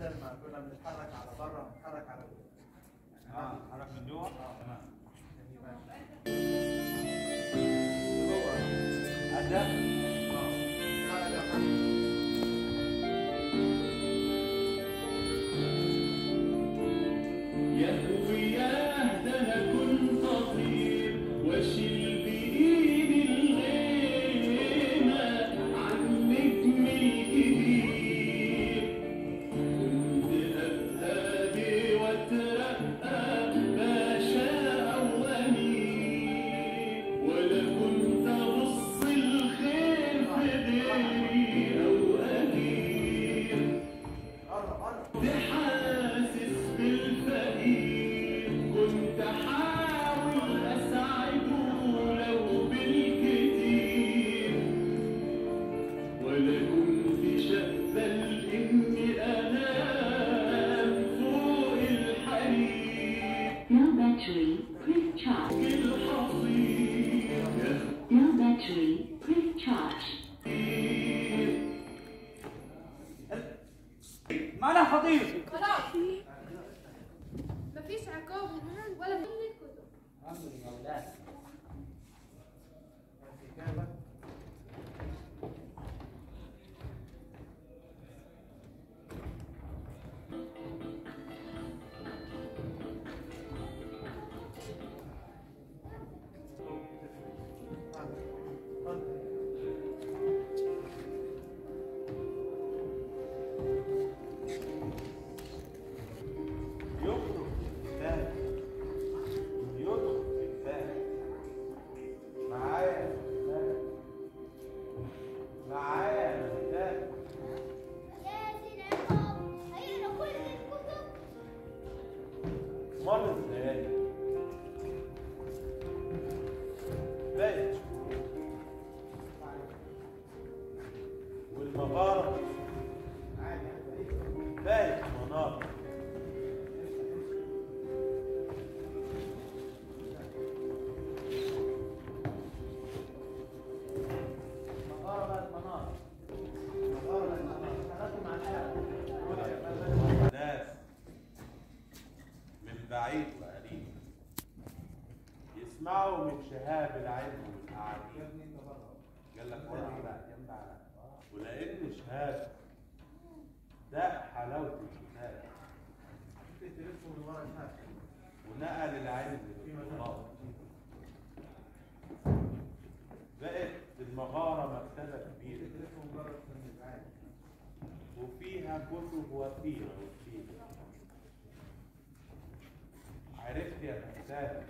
بدل ما كنا بنتحرك على بره بنتحرك على آه حرك من جوه؟ تمام. جوه battery, quick charge. No battery, quick charge. معنا خطير خلاص مفيش عقاب ولا من الكتب الحال ناس من بعيد وقريب يسمعوا من شهاب العلم. والأعاجيب قال لك ورا. بقى جنب على ولأن شهاب ده حلاوة الكتاب ونقل العلم للطلاب بقت المغارة مكتبة كبيرة. وفيها كتب وفيرة وفيرة عرفت يا كتاب